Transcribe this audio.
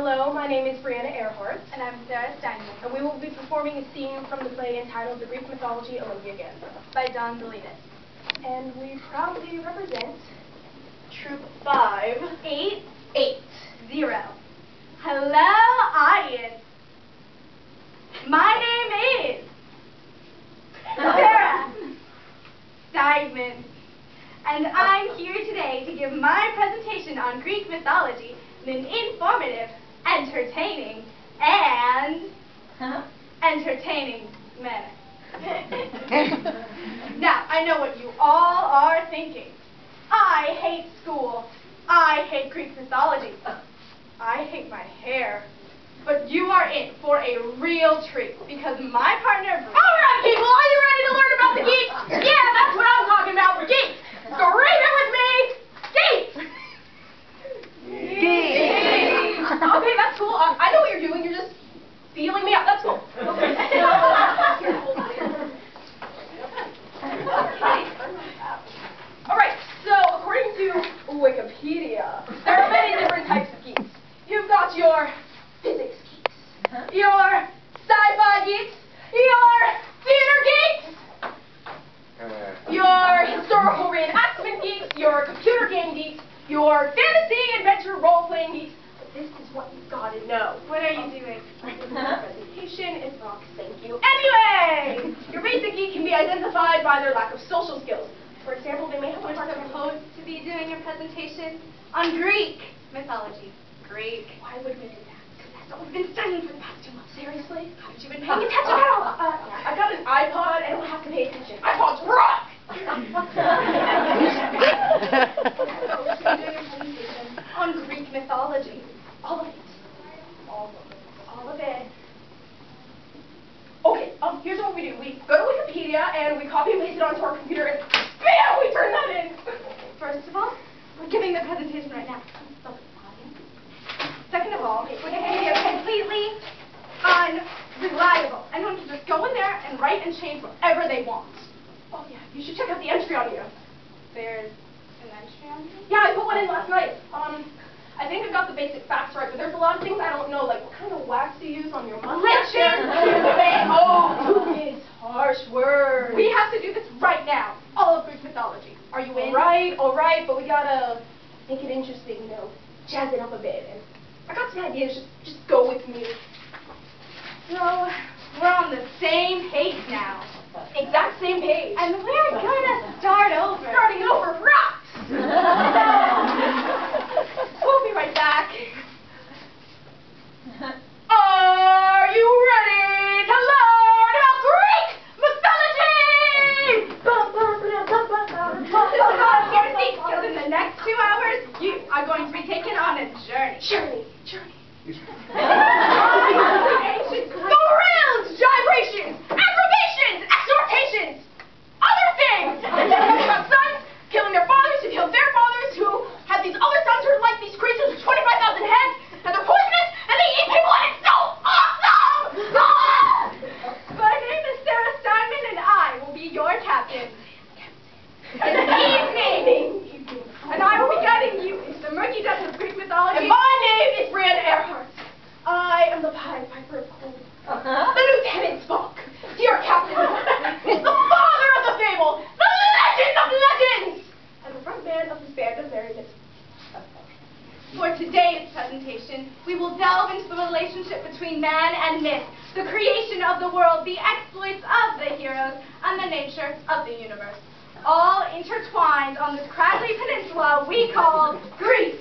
Hello, my name is Briana Earhart, And I'm Sarah Steinman and we will be performing a scene from the play entitled The Greek Mythology Olympiaganza. by Don Zolidis. And we proudly represent Troupe 5. 8. 8. 0. Hello, audience. My name is Sarah Steinman. And I'm here today to give my presentation on Greek mythology in an informative, entertaining, and entertaining manner. now, I know what you all are thinking. I hate school. I hate Greek mythology. I hate my hair. But you are in for a real treat because my partner. All right, people, are you ready to learn about the geeks? Yeah, that's what I'm talking about. Geeks. Scream it with me. Geeks. Geeks. Okay, that's cool. Uh, I know what you're doing. You're just feeling me out. That's cool. All right. So, according to Wikipedia, there are many different types of geeks. You've got your physics geeks, your sci-fi geeks, your theater geeks, your historical reenactment geeks, your computer game geeks, your fantasy adventure role-playing geeks. But this is what you've got to know. What are you doing? Presentation is rock, thank you. Anyway, your basic geek can be identified by their lack of social skills. For example, they may have a hard time supposed to be doing your presentation on Greek mythology. Greek. Why would we do that? Because that's what we've been studying for the past two months. Seriously? Haven't you been paying attention at all? Uh, I got an iPod. I don't have to pay attention. iPods rock! on Greek mythology. All of it. All of it. All of it. Okay, um, here's what we do. We go to Wikipedia and we copy and paste it onto our computer and BAM! We turn that in! First of all, we're giving the presentation right now. Second of all, Wikipedia is completely unreliable. Anyone can just go in there and write and change whatever they want. Oh yeah, you should check out the entry on you. There's an entry on you? Yeah, I put one in last night. Um, I think I got the basic facts right, but there's a lot of things I don't know, like what kind of wax do you use on your mustache? oh, is harsh words. We have to do this right now. All of Greek mythology. Are you in? All right, but we gotta make it interesting, you know, jazz it up a bit. And I got some ideas. Just, just go with me. So we're on the same page now. Exact same page. And we're gonna start over rocks. we'll be right back. Are you ready to learn about Greek mythology? Because in the next two hours, you are going to be taken on a journey. Journey, journey. Thrills, gyrations, aggravations, exhortations, other things. About sons killing their fathers who killed their fathers, who have these other sons who are like these creatures with 25,000 heads, and they're poisonous, and they eat people, and it's so awesome! Ah! My name is Sarah Steinman, and I will be your captain. Evening! And I will be guiding you into the murky depths of Greek mythology. And my name is Briana Earhart. I am the Pied Piper of Cold. The Lieutenant Spock. Your captain. the father of the fable. The legend of legends. And the front man of this band of merriment. For today's presentation, we will delve into the relationship between man and myth, the creation of the world, the exploits of the heroes, and the nature of the universe. All intertwined on this craggly peninsula we call Greece.